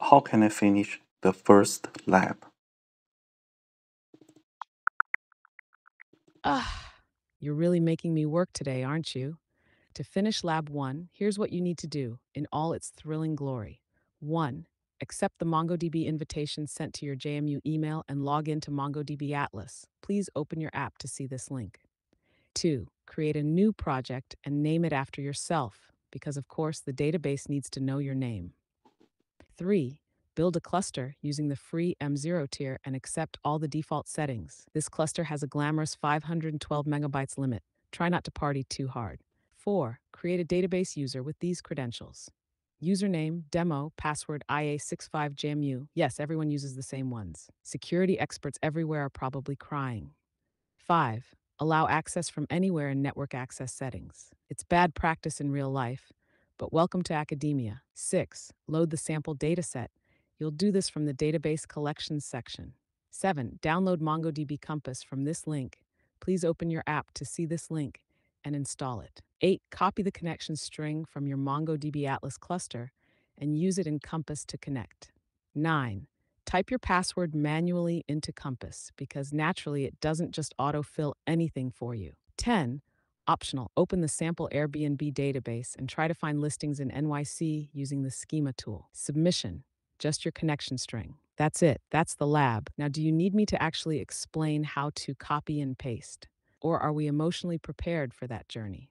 How can I finish the first lab? Ah, you're really making me work today, aren't you? To finish Lab 1, here's what you need to do in all its thrilling glory. 1. Accept the MongoDB invitation sent to your JMU email and log into MongoDB Atlas. Please open your app to see this link. 2. Create a new project and name it after yourself, because of course the database needs to know your name. 3. Build a cluster using the free M0 tier and accept all the default settings. This cluster has a glamorous 512 megabytes limit. Try not to party too hard. 4. Create a database user with these credentials. Username, demo, password IA65JMU. Yes, everyone uses the same ones. Security experts everywhere are probably crying. 5. Allow access from anywhere in network access settings. It's bad practice in real life, but welcome to academia. 6. Load the sample dataset. You'll do this from the Database Collections section. 7. Download MongoDB Compass from this link. Please open your app to see this link and install it. 8. Copy the connection string from your MongoDB Atlas cluster and use it in Compass to connect. 9. Type your password manually into Compass because naturally it doesn't just autofill anything for you. 10. Optional, open the sample Airbnb database and try to find listings in NYC using the schema tool. Submission, just your connection string. That's it. That's the lab. Now, do you need me to actually explain how to copy and paste? Or are we emotionally prepared for that journey?